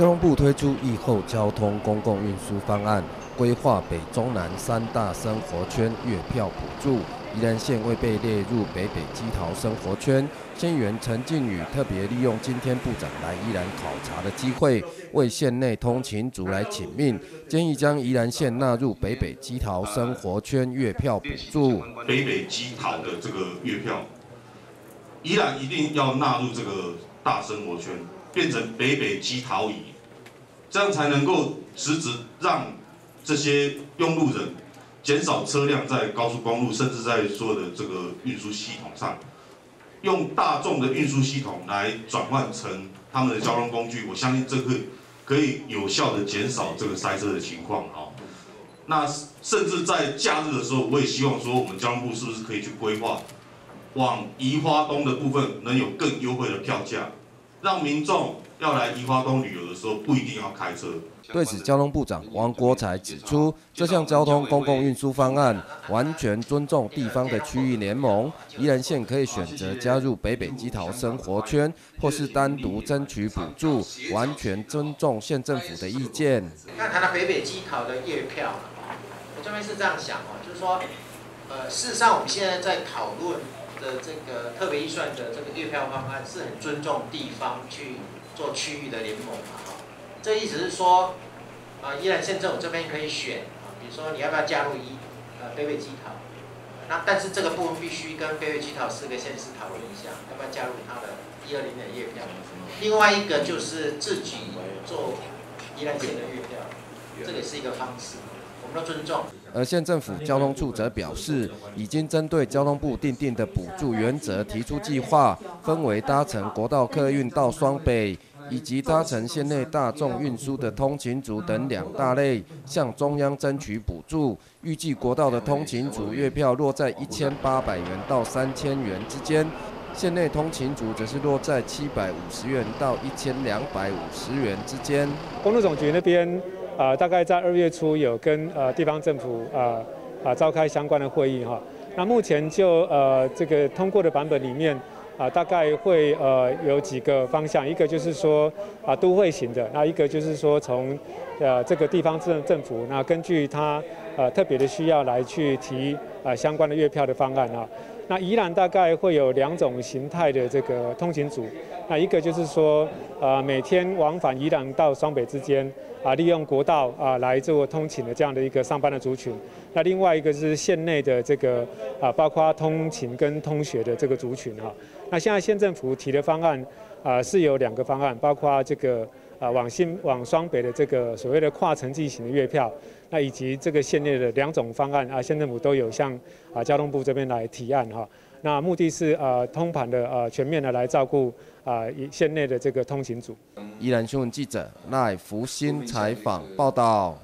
交通部推出疫后交通公共运输方案，规划北中南三大生活圈月票补助。宜兰县未被列入北北基桃生活圈，县员陈靖宇特别利用今天部长来宜兰考察的机会，为县内通勤族来请命，建议将宜兰县纳入北北基桃生活圈月票补助。北北基桃的这个月票，宜兰一定要纳入这个大生活圈，变成北北基桃乙，这样才能够实质让这些用路人。减少车辆在高速公路，甚至在所有的这个运输系统上，用大众的运输系统来转换成他们的交通工具，我相信这个可以有效的减少这个塞车的情况哦。那甚至在假日的时候，我也希望说，我们交通部是不是可以去规划，往宜花东的部分能有更优惠的票价，让民众要来宜花东旅游的时候，不一定要开车。对此，交通部长王国才指出，这项交通公共运输方案完全尊重地方的区域联盟，宜兰县可以选择加入北北基桃生活圈，或是单独争取补助，完全尊重县政府的意见。那谈到北北基桃的月票，我这边是这样想哦，就是说，呃，事实上我们现在在讨论的这个特别预算的这个月票方案，是很尊重地方去做区域的联盟嘛，哈。这意思是说，啊，宜兰县政府这边可以选啊，比如说你要不要加入一呃北北基桃，那但是这个部分必须跟卑北基桃四个县市讨论一下，要不要加入它的一二零的月票。另外一个就是自己做宜兰县的月票，这个是一个方式，我们都尊重。而县政府交通处则表示，已经针对交通部定定的补助原则提出计划，分为搭乘国道客运到双北。以及搭乘县内大众运输的通勤族等两大类，向中央争取补助。预计国道的通勤族月票落在一千八百元到三千元之间，县内通勤族则是落在七百五十元到一千两百五十元之间。公路总局那边啊，大概在二月初有跟呃地方政府啊啊召开相关的会议哈。那目前就呃这个通过的版本里面。啊，大概会呃有几个方向，一个就是说啊都会型的，那一个就是说从呃这个地方政政府，那根据它呃特别的需要来去提啊相关的月票的方案啊。那宜兰大概会有两种形态的这个通勤组，那一个就是说，呃，每天往返宜兰到双北之间，啊，利用国道啊来做通勤的这样的一个上班的族群。那另外一个是县内的这个啊，包括通勤跟通学的这个族群哈。那现在县政府提的方案啊是有两个方案，包括这个。啊，往新往双北的这个所谓的跨城际型的月票，那以及这个县内的两种方案啊，县政府都有向啊交通部这边来提案哈。那目的是呃通盘的呃全面的来照顾啊县内的这个通行组。依然新闻记者赖福新采访报道。